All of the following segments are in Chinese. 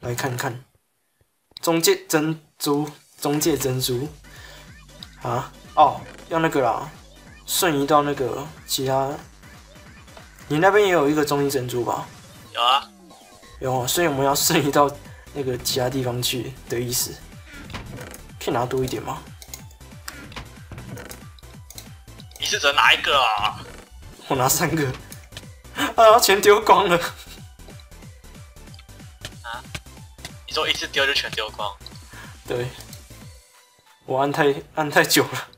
来看看中介珍珠，中介珍珠啊，哦，要那个啦，瞬移到那个其他，你那边也有一个中介珍珠吧？有啊，有啊，所以我们要瞬移到那个其他地方去的意思。可以拿多一点吗？你是只拿一个啊？我拿三个，啊，全丢光了。你说一次丢就全丢光？对，我按太按太久了。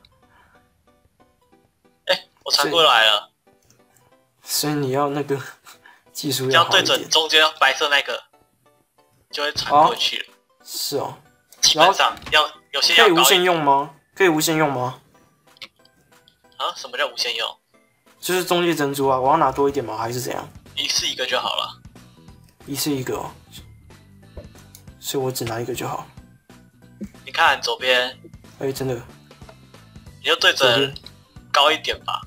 哎，我传过来了。所以你要那个 技术要对准中间白色那个，就会传过去了。是哦。基本上要有些要可以无限用吗？可以无限用吗？啊？什么叫无限用？就是中介珍珠啊！我要拿多一点吗？还是怎样？一次一个就好了。一次一个哦，所以我只拿一个就好。你看左边，哎，真的，你就对准高一点吧，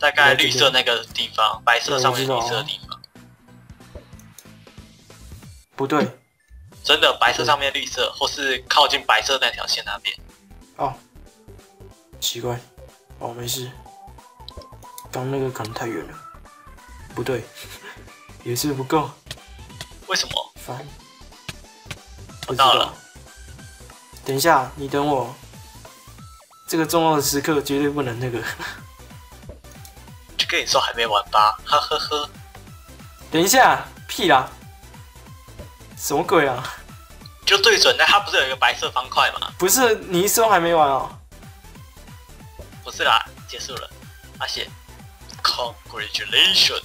大概绿色那个地方，白色上面绿色的地方。不对。真的白色上面绿色，或是靠近白色那条线那边。哦，奇怪，哦没事，刚那个可能太远了，不对，也是不够。为什么？烦。我到了。等一下，你等我。这个重要的时刻绝对不能那个。就跟你说还没完吧，呵呵呵。等一下，屁啦！什么鬼啊！就对准那，它不是有一个白色方块吗？不是，你一说还没完哦。不是啦，结束了。阿谢，Congratulations。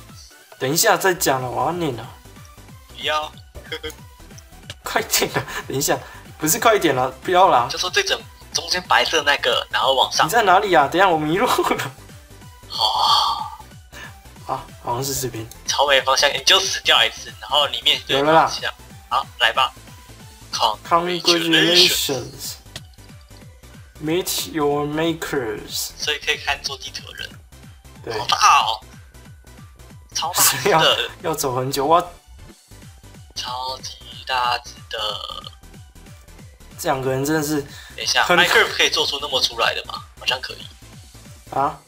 等一下再讲了，我要念了。不要，快点啊！等一下，不是快一点了，不要啦。就说对准中间白色那个，然后往上。你在哪里啊？等下我迷路了。哦。啊，好像是这边。朝北方向，你就死掉一次，然后里面有了啦。好，来吧。Congratulations, meet your makers。所以可以看做地图的人，对，好大哦，超大的，要走很久哇，超级大只的。这两个人真的是，等一下，Maker 可以做出那么出来的吗？好像可以。啊？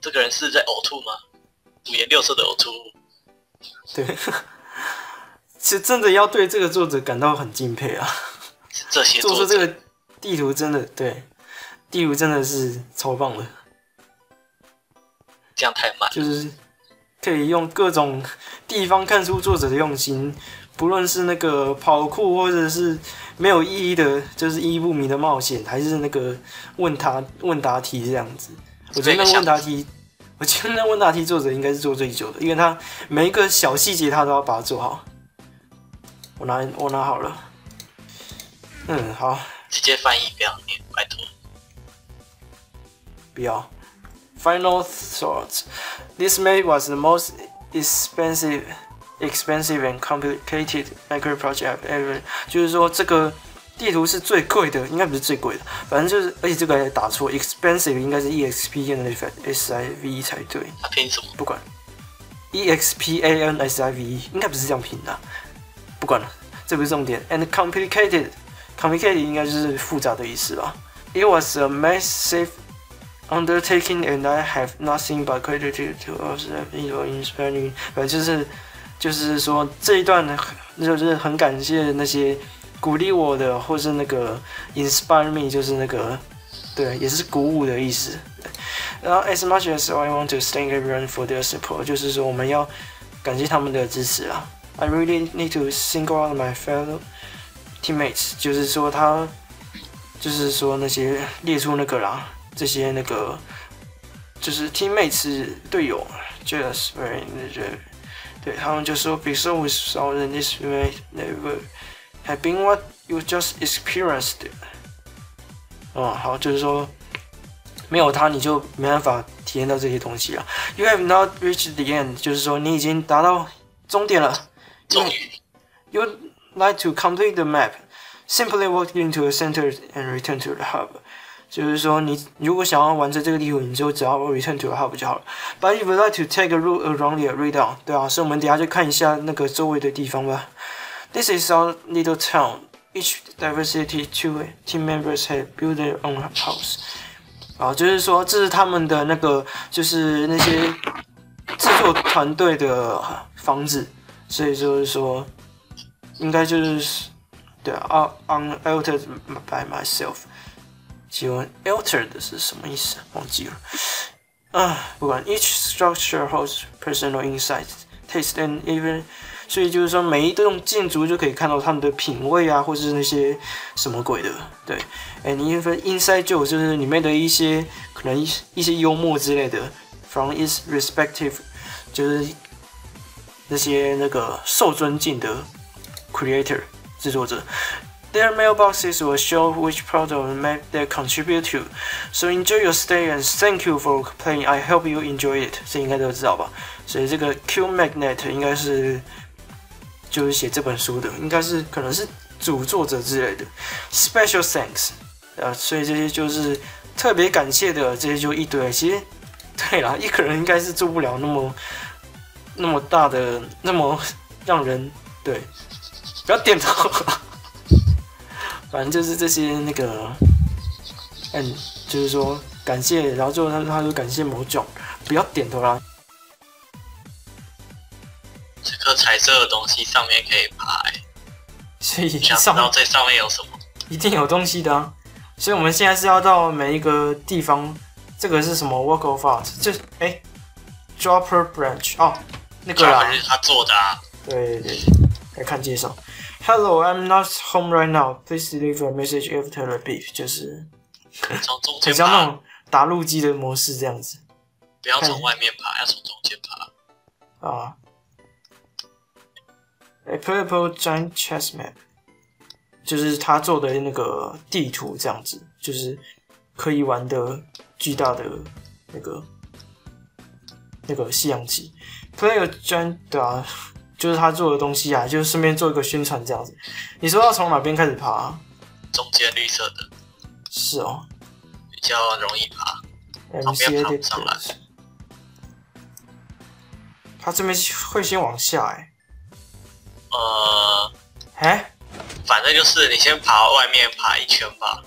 这个人是在呕吐吗？五颜六色的呕吐。对。是真的要对这个作者感到很敬佩啊！这些做出这个地图真的对，地图真的是超棒的。这样太慢，就是可以用各种地方看出作者的用心，不论是那个跑酷，或者是没有意义的，就是意义不明的冒险，还是那个问答问答题这样子。我觉得那问答题，我觉得那问答题作者应该是做最久的，因为他每一个小细节他都要把它做好。我拿我拿好了，嗯，好，直接翻译不要念，拜托。不要。Final thoughts. This map was the most expensive, expensive and complicated micro project ever. 就是说这个地图是最贵的，应该不是最贵的，反正就是，而且这个还打错，expensive 应该是 e x p n s i v e 才对。他拼什么？不管，e x p a n s i v e 应该不是这样拼的。不管了，这不是重点。And complicated，complicated 应该就是复杂的意思吧。It was a massive undertaking, and I have nothing but gratitude to all the people inspiring. 反正就是就是说这一段呢就是很感谢那些鼓励我的，或是那个 inspire me，就是那个对，也是鼓舞的意思。然后 as much as I want to thank everyone for their support，就是说我们要感谢他们的支持啊。I really need to single out my fellow teammates，就是说他，就是说那些列出那个啦，这些那个就是 teammates 队友，just very 对，对他们就说，because without this may never have been what you just experienced。哦，好，就是说没有他你就没办法体验到这些东西了。You have not reached the end，就是说你已经达到终点了。You'd like to complete the map. Simply walk into a center and return to the hub. 就是说你如果想要完成这个地图，你就只要 return to the hub 就好了。But if you like to take a route around the radar，对啊，所以我们等下就看一下那个周围的地方吧。This is our little town. Each diversity two team members have built their own house. 啊，就是说这是他们的那个，就是那些制作团队的房子，所以就是说，应该就是对啊，on altered by myself。请问 altered 是什么意思？忘记了。啊，不管，each structure holds personal insights, taste and even，所以就是说每一栋建筑就可以看到他们的品味啊，或者是那些什么鬼的，对。and even inside joke 就是里面的一些可能一一些幽默之类的，from its respective，就是那些那个受尊敬的 creator 制作者。Their mailboxes will show which product map they contribute to. So enjoy your stay and thank you for playing. I hope you enjoy it. 这应该都知道吧？所以这个 Q Magnet 应该是就是写这本书的，应该是可能是主作者之类的。Special thanks，呃，所以这些就是特别感谢的，这些就一堆。其实，对啦，一个人应该是做不了那么那么大的，那么让人对，不要点头。反正就是这些那个，嗯，就是说感谢，然后最后他他说感谢某种，不要点头啦。这颗彩色的东西上面可以爬，所以想知道这上面有什么？一定有东西的啊！所以我们现在是要到每一个地方，这个是什么？Work of art，就是哎，Dropper Branch 哦，那个啦，他做的啊。对对，来看介绍。Hello, I'm not home right now. Please leave a message after the beep. 就是从中间爬，像那种打路机的模式这样子。不要从外面爬，要从中间爬。啊。A purple giant chess map，就是他做的那个地图这样子，就是可以玩的巨大的那个那个西洋棋。Play a giant 啊。就是他做的东西啊，就顺便做一个宣传这样子。你说要从哪边开始爬？中间绿色的。是哦。比较容易爬。旁边爬不上来。他这边会先往下哎。呃。哎。反正就是你先爬外面爬一圈吧，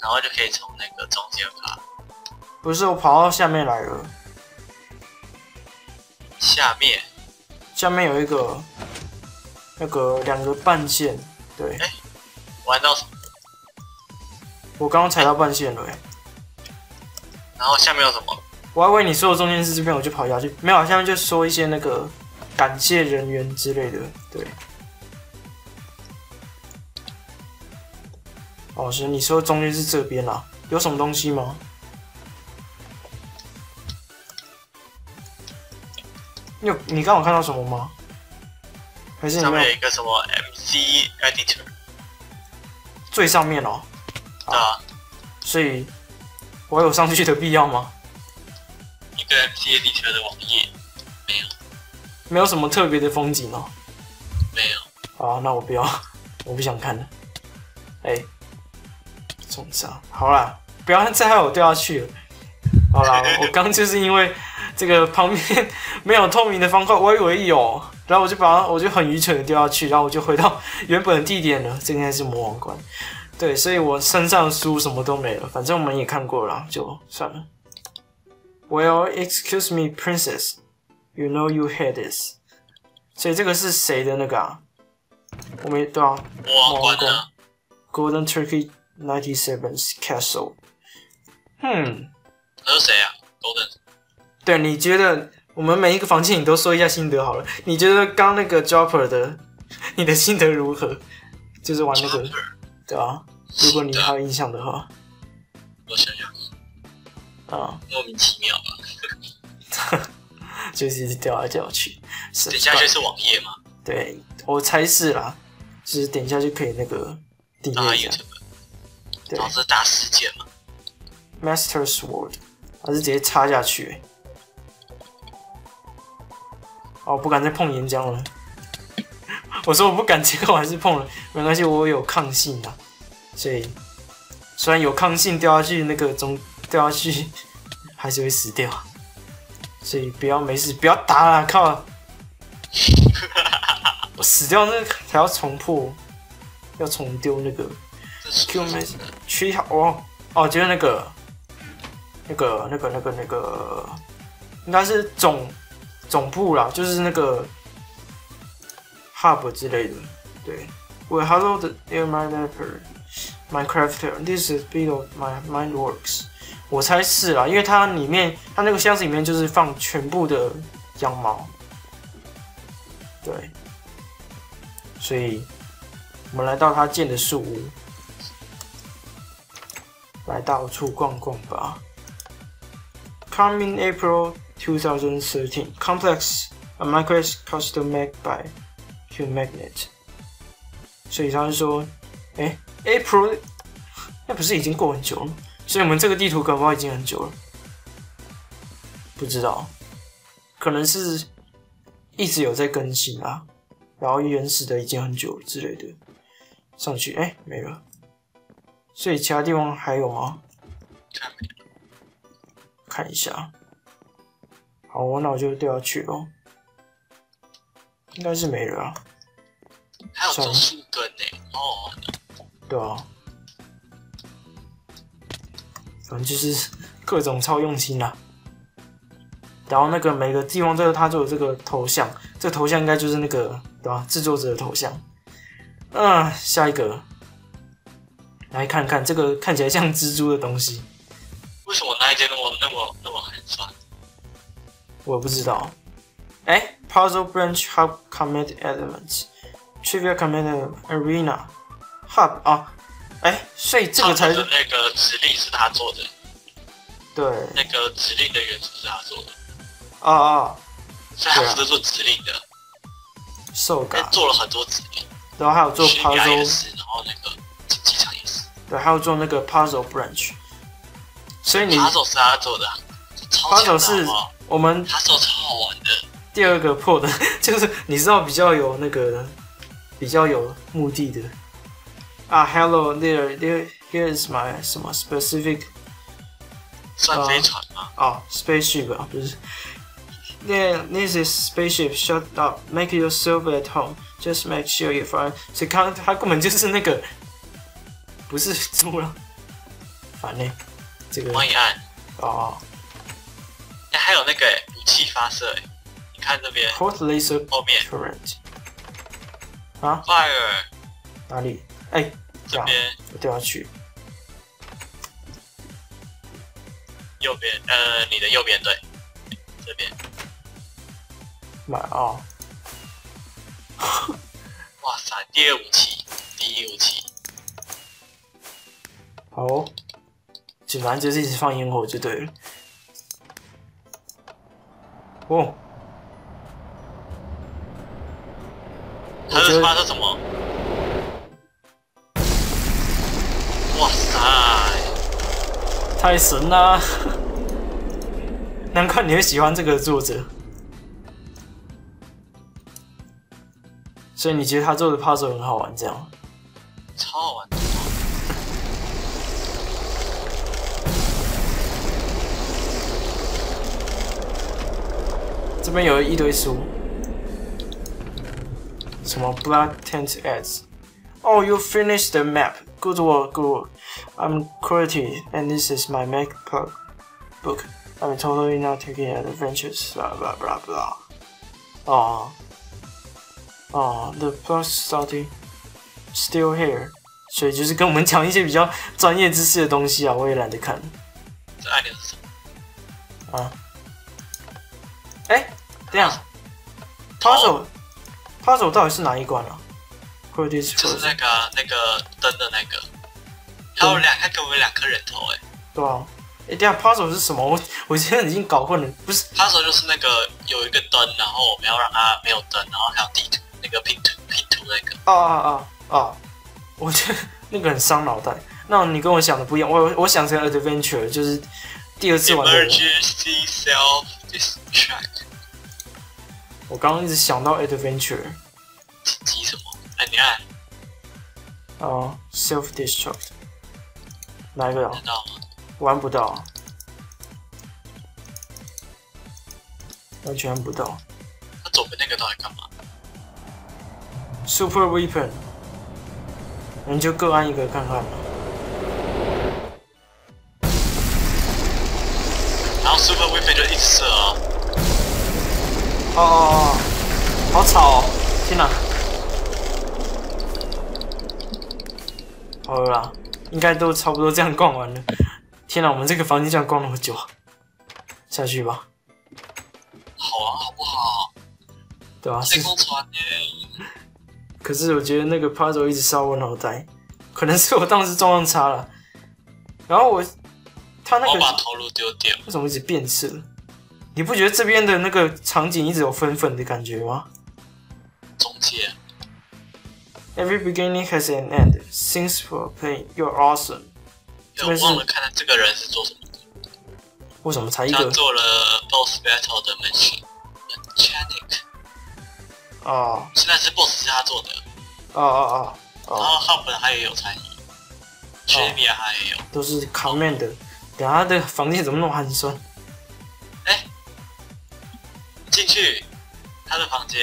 然后就可以从那个中间爬。不是，我爬到下面来了。下面。下面有一个那个两个半线，对。玩到？我刚刚踩到半线了，然后下面有什么？我还以为你说的中间是这边，我就跑下去。没有，下面就说一些那个感谢人员之类的，对。哦，是你说中间是这边啊？有什么东西吗？你有你刚好看到什么吗？还是上面有一个什么 MC Editor？最上面哦。啊。所以，我有上去的必要吗？一个 MC Editor 的网页没有。没有什么特别的风景哦。没有。好，那我不要，我不想看了。哎，重伤。好啦，不要再害我掉下去了。好啦，我刚就是因为。这个旁边没有透明的方块，我以为有，然后我就把我就很愚蠢的掉下去，然后我就回到原本的地点了。这应该是魔王关，对，所以我身上书什么都没了，反正我们也看过了，就算了。Well, excuse me, princess, you know you had this。所以这个是谁的那个啊？我没对啊，魔王关。Golden Turkey Ninety Seven's Castle。嗯，那是谁啊？Golden。对，你觉得我们每一个房间你都说一下心得好了。你觉得刚那个 Dropper 的你的心得如何？就是玩那个，对啊，如果你还有印象的话，我想想啊，莫名其妙吧，就是一直掉来掉去。点下就是网页吗？对，我猜是啦，就是点下就可以那个订阅一下。对，是大事件嘛？Master Sword，还是直接插下去？哦，不敢再碰岩浆了。我说我不敢，结果还是碰了。没关系，我有抗性啊，所以虽然有抗性，掉下去那个中掉下去还是会死掉，所以不要没事不要打了，靠！我死掉那还要重破，要重丢那个 Q 没事，去好哦哦，就是那个那个那个那个那个应该是总总部啦，就是那个 hub 之类的，对。Well, hello, the air mapper, Minecrafter. This is bit of my mind works. 我猜是啦，因为它里面，它那个箱子里面就是放全部的羊毛，对，所以我们来到他建的树屋，来到处逛逛吧。Coming April 2013 Complex a micro custom made by Q Magnet 所以他就说：“哎，April，那不是已经过很久了？所以我们这个地图搞不好已经很久了，不知道，可能是一直有在更新啊，然后原始的已经很久之类的。上去，哎，没了。所以其他地方还有吗？看一下。好，那我就掉下去喽。应该是没了。”还有种树根呢，哦，对啊，反正就是 各种超用心啦。然后那个每个地方都有他做的这个头像，这个头像应该就是那个对吧？制作者的头像。嗯，下一个，来看看这个看起来像蜘蛛的东西。我不知道。哎，Puzzle Branch Hub Commit Elements。Trivia Command Arena Hub 啊，哎，所以这个才是那个指令是他做的，对，那个指令的元素是他做的，啊啊，所以他负责做指令的，受感做了很多指令，然后还有做 puzzle，然后那个机场也是，对，还有做那个 puzzle branch，所以你 puzzle 是他做的，puzzle 是我们 puzzle 超好玩的，第二个破的就是你知道比较有那个。比较有目的的啊，Hello there, there, here is my 什么 specific 算飞船吗？哦，spaceship 啊，不是。Yeah, this is spaceship. Shut up. Make yourself at home. Just make sure you find. 所以刚他根本就是那个，不是猪了。烦呢，这个。帮你按。哦。哎，还有那个武器发射，哎，你看这边。Port laser 后面。Current。啊，fire 哪里？哎，这边我掉下去。右边，呃，你的右边对，这边。买啊！哇塞，第二武器，第一武器。好，就反正就是一直放烟火就对了。哦。他是发射什么？哇塞，太神啦！难怪你会喜欢这个作者，所以你觉得他做的 puzzle 很好玩，这样？边有一堆书。什么 Black Tent Ads? Oh, you finished the map. Good work, good work. I'm Qwerty, and this is my Mac book. I'm totally not taking adventures. Blah blah blah blah. Oh, oh, the plus study still here. 所以就是跟我们讲一些比较专业知识的东西啊，我也懒得看。这按钮是什么？啊？哎， 这样，puzzle。Puzzle 到底是哪一关啊？就是那个那个灯的那个，还有两，还给我们两颗人头哎。对啊，哎，等下 Puzzle 是什么？我 我现在已经搞混了，不是 Puzzle 就是那个有一个灯，然后我们要让它没有灯，然后还有地图那个拼图拼图那个。啊啊啊啊！我觉得那个很伤脑袋。那你跟我想的不一样，我我想成 Adventure 就是第二次玩的。Emergency self destruct。我刚刚一直想到 adventure，急什么？哎，你按。哦，self destruct。哪一个？玩不到，完全玩不到。那左边那个到底干嘛？Super Weapon，你就各按一个看看吧。哦哦哦，好吵哦！天哪！好了啦，应该都差不多这样逛完了。天哪，我们这个房间这样逛那么久，下去吧，好玩好不好？对吧、太是！可是我觉得那个 puzzle 一直烧我脑袋，可能是我当时状况差了。然后我，他那我个把头颅丢掉。为什么一直变色？你不觉得这边的那个场景一直有粉粉的感觉吗总结，？Every beginning has an end. Thanks for playing. You're awesome. 我忘了看他这个人是做什么的。为什么才一个？他做了 Boss Battle 的 Machine Mechanic，哦现在是 Boss 是他做的，哦哦哦然哦，后 Hub 他也有参与 a 他也有。都是 command 的。等下的房间怎么那么寒酸？哎，进去他的房间，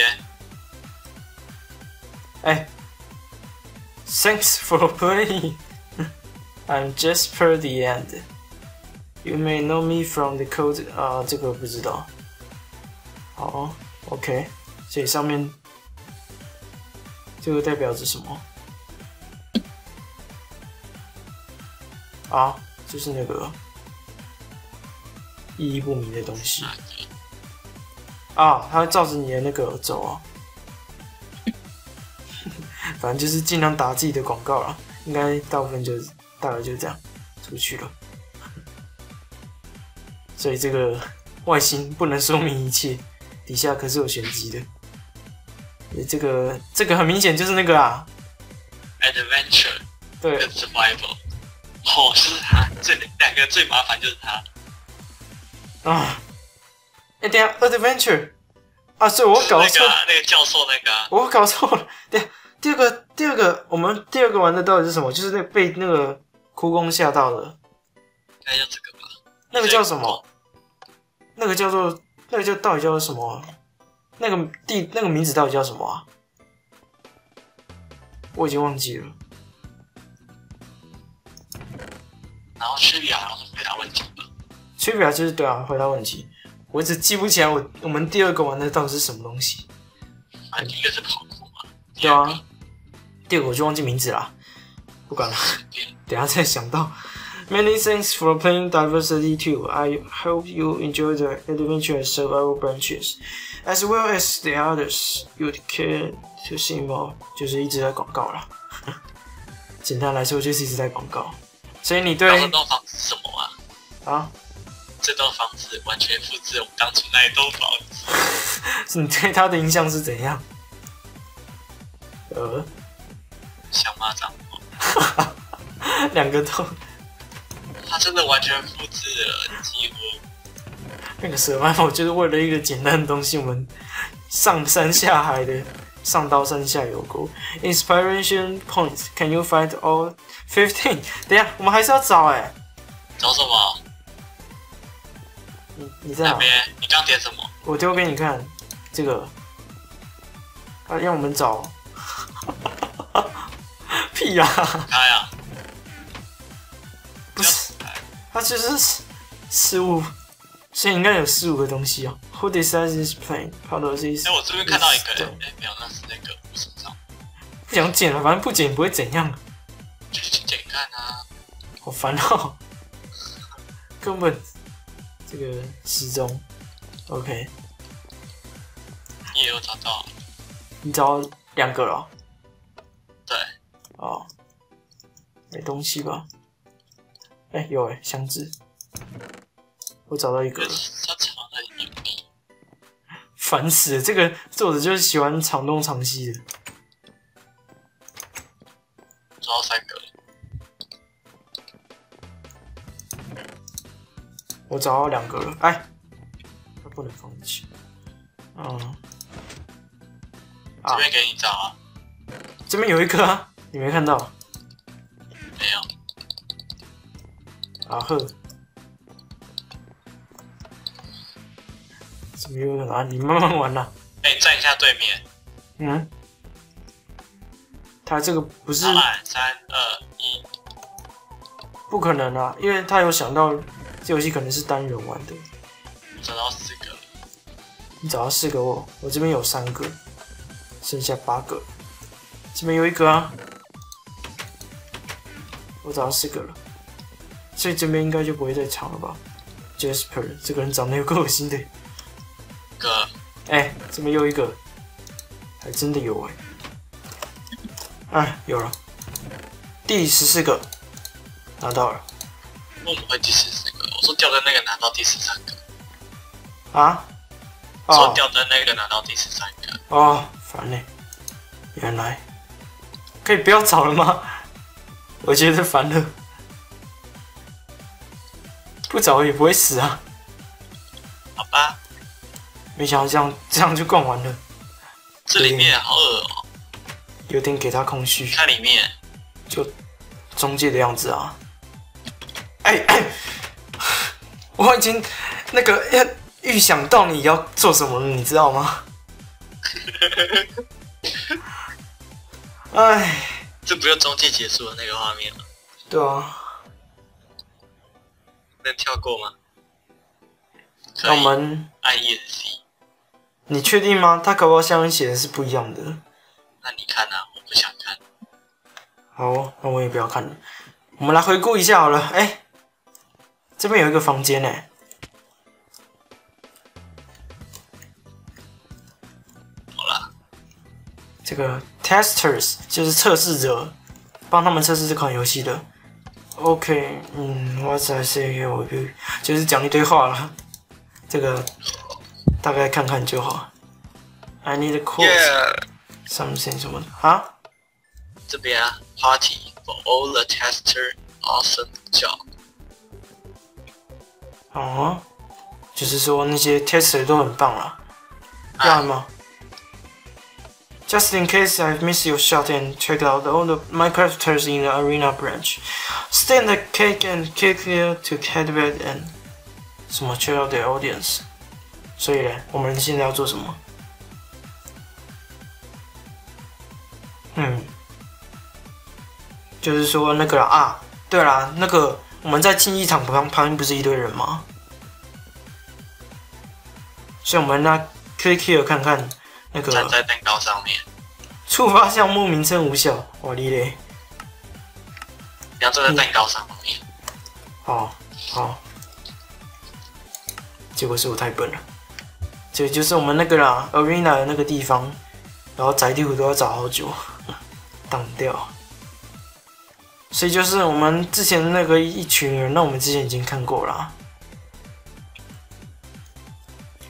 哎，Thanks for playing. I'm just per the end. You may know me from the code. 啊、这个不知道。好，OK，所以上面这个代表着什么？啊，就是那个意义不明的东西？啊，它会照着你的那个走啊。反正就是尽量打自己的广告了，应该大部分就是大概就这样出去了。所以这个外形不能说明一切，底下可是有玄机的。诶这个这个很明显就是那个啊，Adventure 对 Survival，哦，是他，这两个最麻烦就是他。啊，哎、等一下 adventure 啊，所以我搞错就是那个，啊那个教授那个啊，我搞错了。对，第二个第二个我们第二个玩的到底是什么？就是那被那个哭公吓到了，应该就这个吧。那个叫什么？那个叫做那个叫到底叫做什么啊？那个地那个名字到底叫什么啊？我已经忘记了。然后 a 好像是回答问题吧。区别就是对啊，回答问题，我一直记不起来我我们第二个玩的到底是什么东西。啊，第一个是跑酷嘛，对啊，第二个我就忘记名字啦，不管了。等下再想到。Many thanks for playing Diversity 2. I hope you enjoy the adventure and survival branches, as well as the others you'd care to see more. 就是一直在广告啦。简单来说就是一直在广告。所以你对然后这栋房子是什么啊？啊，这栋房子完全复制我们当初那一栋房子，你对他的印象是怎样？呃，像蚂蚱。两个都他真的完全复制了，几乎。那个蛇曼，我就是为了一个简单的东西，我们上山下海的，上刀山下油锅。Inspiration points, can you find all fifteen？等一下，我们还是要找哎、找什么？你你在哪？边你刚点什么？我丢给你看，这个，啊，让我们找，屁呀、他呀，不是，它就是十五，所以应该有十五个东西哦。Who decides this plane? How does this？哎，我这边看到一个，对哎，没有，那是那个我手上，不想剪了，反正不剪也不会怎样。就去剪看啊。好烦哦，根本这个时钟。OK，也有找到，你找到两个了哦对，哦，没东西吧？哎、有哎，箱子，我找到一个了，可是他藏很隐蔽。烦死了！这个作者就是喜欢藏东藏西的。找到三个我找到两个了，哎，他不能放弃。嗯，啊这，边给你找啊，这边有一个啊，你没看到？没有，啊呵，怎么又有啊？你慢慢玩啦。哎，站一下对面。嗯，他这个不是三二一，不可能啊，因为他有想到这游戏可能是单人玩的。找到四个，你找到四个哦，我这边有三个，剩下八个，这边有一个啊，我找到四个了，所以这边应该就不会再抢了吧？Jasper 这个人长得有够恶心的。哥，哎，这边又一个。还真的有哎，哎，有了，第十四个拿到了。为什么会第十四个？我说吊灯那个拿到第十三个。啊？说吊灯那个拿到第十三个。哦，烦嘞！原来可以不要找了吗？我觉得烦了，不找也不会死啊。好吧。没想到这样这样就逛完了。这里面好恶哦，有点给他空虚。看里面，就中介的样子啊！哎哎，我已经那个要预想到你要做什么了，你知道吗？哎，这不就中介结束的那个画面吗？对啊。能跳过吗？我们按 E N C。你确定吗？他可不好下面写的是不一样的。那你看啊，我不想看。好，那我也不要看了。我们来回顾一下好了。哎，这边有一个房间呢。好了，这个 testers 就是测试者，帮他们测试这款游戏的。OK，嗯，What's I say here，就是讲一堆话了。这个。大概看看就好。I need a quote. Something 什么的啊？这边啊，Party for all the tester, awesome job. 哦，就是说那些 tester 都很棒啊。要吗？Just in case I've missed your shot and checked out all the Minecrafters in the arena branch, stand the cake and kick here to headbed and 什么 check out the audience。所以呢，我们现在要做什么？嗯，就是说那个啊，对啦，那个我们在竞技场旁旁边不是一堆人吗？所以我们来 click 看看那个站在蛋糕上面，触发项目名称无效，我哩嘞！你要站在蛋糕上面。好，好，结果是我太笨了。这就是我们那个啦，arena 的那个地方，然后宅地图都要找好久，挡掉。所以就是我们之前那个一群人，那我们之前已经看过了。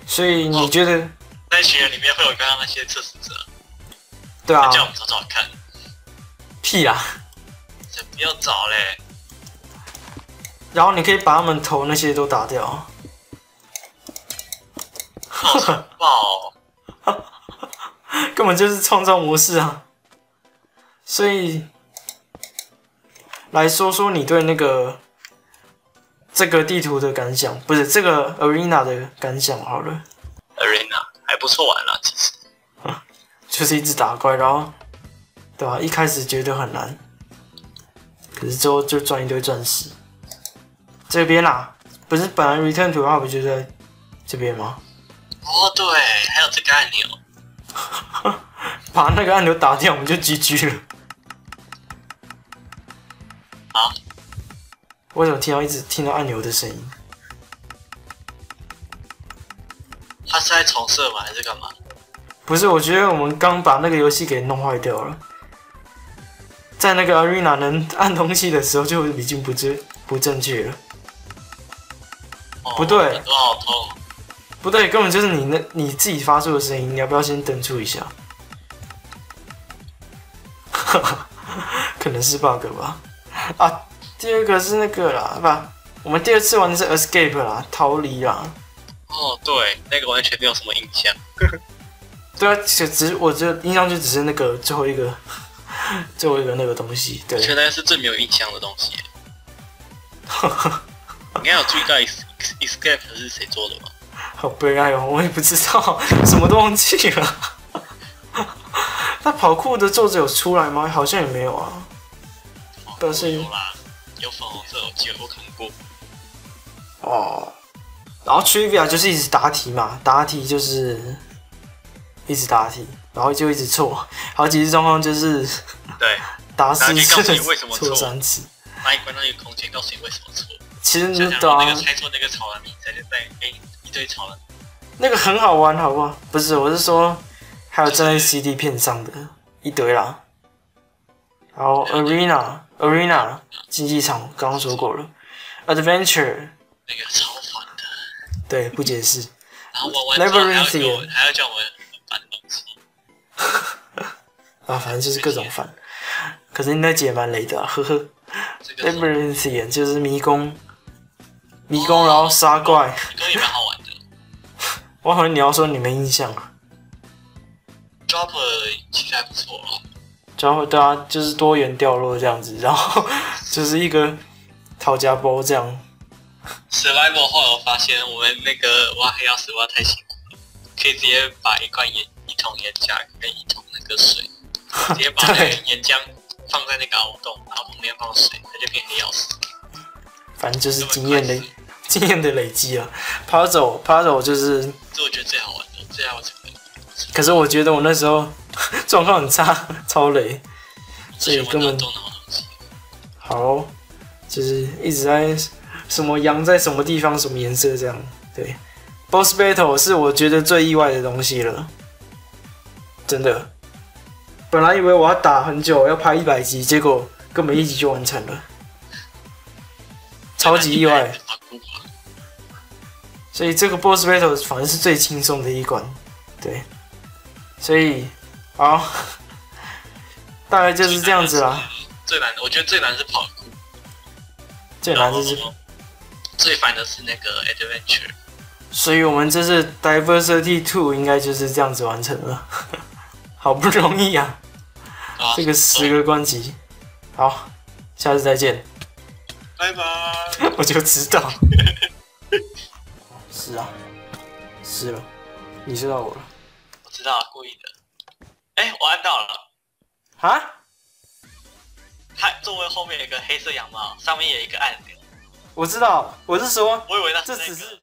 所以你觉得？那一群人里面会有刚刚那些测试者？对啊。叫我们找找看。屁啦！才不要找嘞。然后你可以把他们头那些都打掉。爆！根本就是创造模式啊！所以来说说你对那个这个地图的感想，不是这个 arena 的感想好了。arena 还不错玩了，其实。就是一直打怪，然后对吧？一开始觉得很难，可是之后就赚一堆钻石。这边啦，不是本来 return to hub 就在这边吗？哦，对，还有这个按钮，把那个按钮打掉，我们就 GG 了。为什么听到一直听到按钮的声音？他是在重设吗？还是干嘛？不是，我觉得我们刚把那个游戏给弄坏掉了。在那个 Arena 能按东西的时候，就已经不正不正确了。不对。好痛。不对，根本就是你那你自己发出的声音，你要不要先登出一下？可能是 bug 吧。啊，第二个是那个啦，不，我们第二次玩的是 escape 啦，逃离啦。哦，对，那个完全没有什么印象。对啊，只只我这印象就只是那个最后一个，最后一个那个东西。对，现在是最没有印象的东西。你应该有注意到 es escape 是谁做的吗？好悲哀哦，我也不知道，什么都忘记了。那跑酷的作者有出来吗？好像也没有啊。但是有啦，有粉红色，我记得我看过。哦，然后 trivia 就是一直答题嘛，答题就是 一直答题，然后就一直错，好几次状况就是 对，答四次错错三次。把你关到一个空间，告诉你为什么错。其实就那对啊那个，猜错那个草人比赛，就在给一堆草人。那个很好玩，好不好？不是，我是说还有站在 CD 片上的一堆啦。然后 arena arena 竞技场刚刚说过了，adventure 那个超烦的，对不解释。然后玩完之后还要给我还要叫我们很烦的东西。啊，反正就是各种烦。可是那集也蛮雷的、啊，呵呵。这个 Labyrinth 就是迷宫，迷宫然后杀怪。蛮好玩的。我好像你要说你没印象啊，Dropper 其实还不错哦。然后对啊，就是多元掉落这样子，然后就是一个讨家包这样。Survival 后来我发现我们那个挖黑曜石挖太辛苦了，可以直接把一罐岩、一桶岩浆跟一桶那个水，直接把那个对，岩浆放在那个凹洞，然后旁边放水，它就变黑曜石。反正就是经验的经验的累积啊。Puzzle Puzzle 就是，这我觉得最好玩的，最好玩的。可是我觉得我那时候 状况很差，超累，所以根本。好就是一直在什么羊在什么地方什么颜色这样。对，Boss Battle 是我觉得最意外的东西了，真的。本来以为我要打很久，要拍一百集，结果根本一集就完成了，超级意外。所以这个 Boss Battle 反而是最轻松的一关，对。所以好，大概就是这样子啦。最难的，我觉得最难是跑酷，最难就是，最烦的是那个 adventure。所以我们这次 Diversity Two 应该就是这样子完成了，好不容易啊，啊这个十个关级。好，下次再见。拜拜。我就知道。是啊，是了，你知道我了我知道，故意的。哎，我按到了。啊？它座位后面有一个黑色羊毛，上面有一个按钮。我知道，我是说，我以为那是那个这只是。